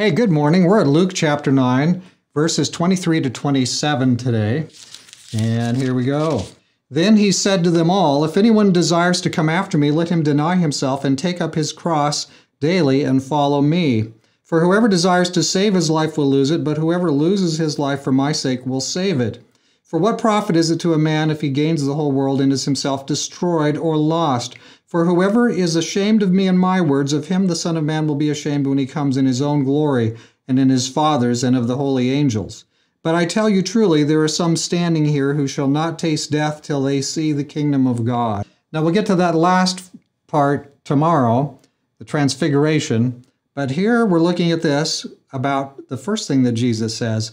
Hey, good morning. We're at Luke chapter 9, verses 23 to 27 today. And here we go. Then he said to them all, If anyone desires to come after me, let him deny himself and take up his cross daily and follow me. For whoever desires to save his life will lose it, but whoever loses his life for my sake will save it. For what profit is it to a man if he gains the whole world and is himself destroyed or lost? For whoever is ashamed of me and my words, of him the Son of Man will be ashamed when he comes in his own glory and in his Father's and of the holy angels. But I tell you truly, there are some standing here who shall not taste death till they see the kingdom of God. Now we'll get to that last part tomorrow, the transfiguration. But here we're looking at this about the first thing that Jesus says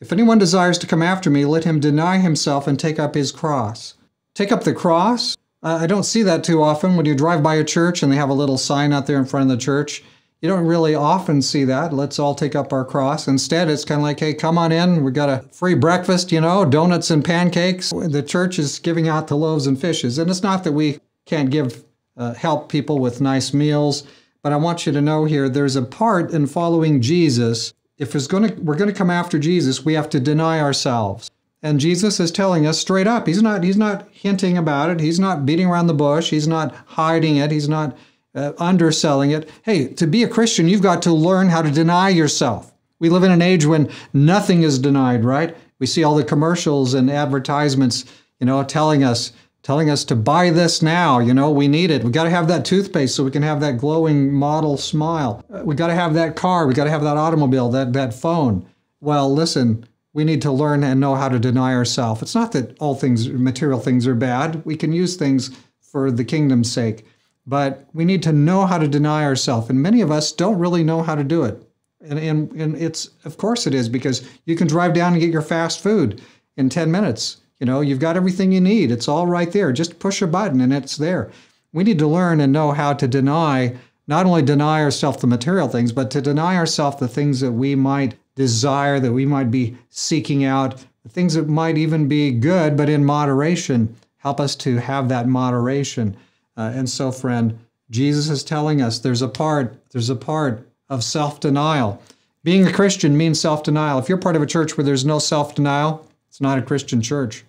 if anyone desires to come after me, let him deny himself and take up his cross. Take up the cross? Uh, I don't see that too often. When you drive by a church and they have a little sign out there in front of the church, you don't really often see that. Let's all take up our cross. Instead, it's kind of like, hey, come on in. We got a free breakfast, you know, donuts and pancakes. The church is giving out the loaves and fishes. And it's not that we can't give uh, help people with nice meals, but I want you to know here there's a part in following Jesus if it's going to, we're going to come after Jesus, we have to deny ourselves. And Jesus is telling us straight up. He's not he's not hinting about it. He's not beating around the bush. He's not hiding it. He's not uh, underselling it. Hey, to be a Christian, you've got to learn how to deny yourself. We live in an age when nothing is denied, right? We see all the commercials and advertisements, you know, telling us telling us to buy this now. You know, we need it. We got to have that toothpaste so we can have that glowing model smile. We got to have that car. We got to have that automobile, that, that phone. Well, listen, we need to learn and know how to deny ourselves. It's not that all things, material things, are bad. We can use things for the kingdom's sake, but we need to know how to deny ourselves. And many of us don't really know how to do it. And, and, and it's, of course, it is because you can drive down and get your fast food in 10 minutes you know, you've got everything you need. It's all right there. Just push a button and it's there. We need to learn and know how to deny, not only deny ourselves the material things, but to deny ourselves the things that we might desire, that we might be seeking out, things that might even be good, but in moderation. Help us to have that moderation. Uh, and so, friend, Jesus is telling us there's a part, there's a part of self-denial. Being a Christian means self-denial. If you're part of a church where there's no self-denial, it's not a Christian church.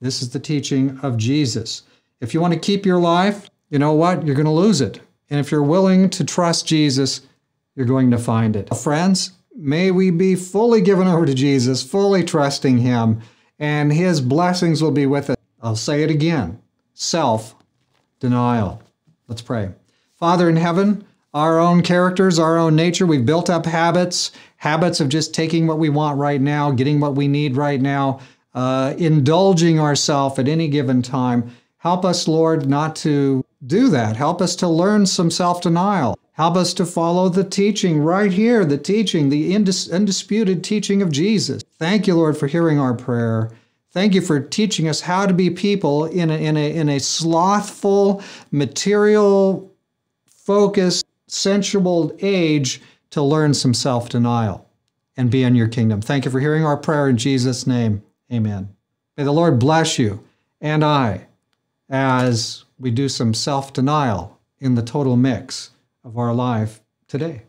This is the teaching of Jesus. If you want to keep your life, you know what? You're going to lose it. And if you're willing to trust Jesus, you're going to find it. Friends, may we be fully given over to Jesus, fully trusting Him, and His blessings will be with us. I'll say it again self denial. Let's pray. Father in heaven, our own characters, our own nature, we've built up habits, habits of just taking what we want right now, getting what we need right now uh, indulging ourselves at any given time. Help us, Lord, not to do that. Help us to learn some self denial. Help us to follow the teaching right here, the teaching, the undisputed teaching of Jesus. Thank you, Lord, for hearing our prayer. Thank you for teaching us how to be people in a, in a, in a slothful, material focused, sensual age to learn some self denial and be in your kingdom. Thank you for hearing our prayer in Jesus' name. Amen. May the Lord bless you and I as we do some self denial in the total mix of our life today.